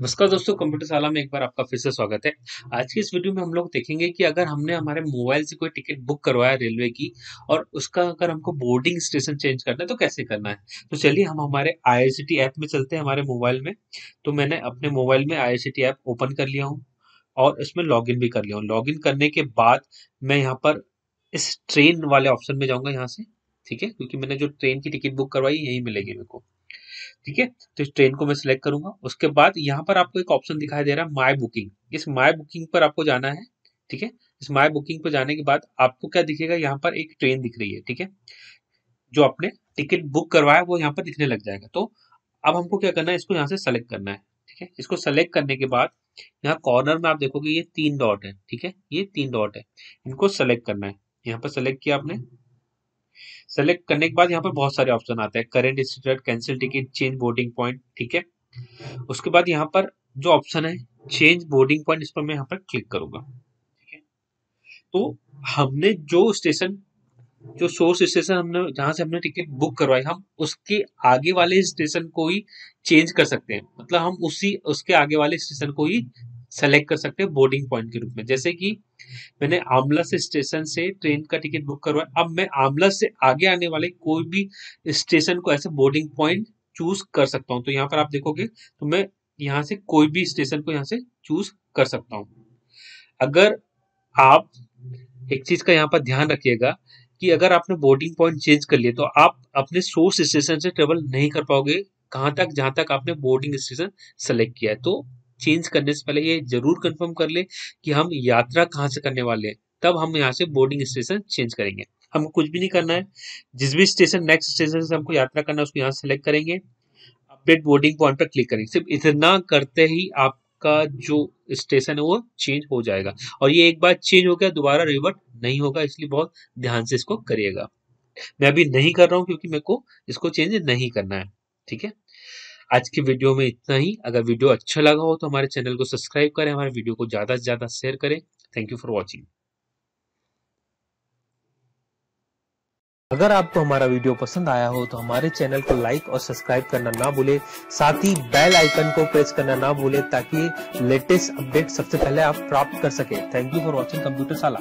नमस्कार दोस्तों, कंप्यूटर शाला में एक बार आपका फिर से स्वागत है। आज की इस वीडियो में हम लोग देखेंगे कि अगर हमने हमारे मोबाइल से कोई टिकट बुक करवाया रेलवे की और उसका अगर हमको बोर्डिंग स्टेशन चेंज करना है तो कैसे करना है? तो चलिए हम हमारे आई ऐप में चलते हैं हमारे मोबाइल में। तो मैंने अपने मोबाइल में आई ऐप ओपन कर लिया हूँ और इसमें लॉग भी कर लिया हूँ। लॉग करने के बाद मैं यहाँ पर इस ट्रेन वाले ऑप्शन में जाऊँगा यहाँ से, ठीक है? क्योंकि मैंने जो ट्रेन की टिकट बुक करवाई, यही मिलेगी मेरे को। ठीक है? तो इस ट्रेन को मैं सिलेक्ट करूँगा। उसके बाद यहाँ पर आपको एक ऑप्शन दिखाई दे रहा है माई बुकिंग इस माई बुकिंग पर आपको जाना है, ठीक है? इस माई बुकिंग पर जाने के बाद आपको क्या दिखेगा? यहाँ पर एक ट्रेन दिख रही है, ठीक है? जो आपने टिकट बुक करवाया, वो यहाँ पर दिखने लग जाएगा। तो अब हमको क्या करना है? इसको यहाँ से सेलेक्ट करना है, ठीक है? इसको सेलेक्ट करने के बाद यहाँ कॉर्नर में आप देखोगे ये तीन डॉट है, ठीक है? ये तीन डॉट है। इनको सेलेक्ट करना है। यहाँ पर सेलेक्ट किया आपने। सेलेक्ट करने के बाद यहाँ पर बहुत सारे ऑप्शन आते हैं। Current status cancel ticket change boarding point ठीक है? उसके बाद यहाँ पर जो ऑप्शन है चेंज बोर्डिंग पॉइंट इस पर मैं यहाँ पर क्लिक करूँगा तो हमने जो स्टेशन जो सोर्स स्टेशन हमने, जहाँ से हमने टिकट बुक करवाई, हम उसके आगे वाले स्टेशन को ही चेंज कर सकते हैं। मतलब हम उसी, उसके आगे वाले स्टेशन को ही सेलेक्ट कर सकते हैं बोर्डिंग पॉइंट के रूप में। जैसे कि मैंने आमला से स्टेशन से ट्रेन का टिकट बुक करवाया। अब मैं आमला से आगे आने वाले कोई भी स्टेशन को ऐसे बोर्डिंग पॉइंट चूज़ कर सकता हूँ। तो यहाँ पर आप देखोगे तो मैं यहाँ से कोई भी स्टेशन को यहाँ से चूज़ कर सकता हूँ। अगर आप एक चीज़ का यहाँ पर ध्यान रखिएगा कि अगर आपने बोर्डिंग पॉइंट चेंज कर लिया तो आप अपने सोर्स स्टेशन से ट्रेवल नहीं कर पाओगे। कहाँ तक, जहाँ तक आपने बोर्डिंग स्टेशन सेलेक्ट किया है। तो चेंज करने से पहले ये ज़रूर कंफर्म कर ले कि हम यात्रा कहाँ से करने वाले हैं। तब हम यहाँ से बोर्डिंग स्टेशन चेंज करेंगे। हमको कुछ भी नहीं करना है। जिस भी स्टेशन नेक्स्ट स्टेशन से हमको यात्रा करना है, उसको यहाँ सेलेक्ट करेंगे। अपडेट बोर्डिंग पॉइंट पर क्लिक करेंगे। सिर्फ़ इतना करते ही आपका जो स्टेशन है, वो चेंज हो जाएगा। और ये एक बार चेंज हो गया, दोबारा रिवर्ट नहीं होगा, इसलिए बहुत ध्यान से इसको करिएगा। मैं अभी नहीं कर रहा हूँ, क्योंकि मेरे को इसको चेंज नहीं करना है। ठीक है? आज की वीडियो में इतना ही। अगर वीडियो अच्छा लगा हो तो हमारे चैनल को सब्सक्राइब करें, हमारे वीडियो को ज़्यादा से ज़्यादा शेयर करें। थैंक यू फॉर वॉचिंग अगर आपको हमारा वीडियो पसंद आया हो तो हमारे चैनल को लाइक और सब्सक्राइब करना ना भूले। साथ ही बेल आइकन को प्रेस करना ना भूले ताकि लेटेस्ट अपडेट सबसे पहले आप प्राप्त कर सके। Thank you for watching computer साला।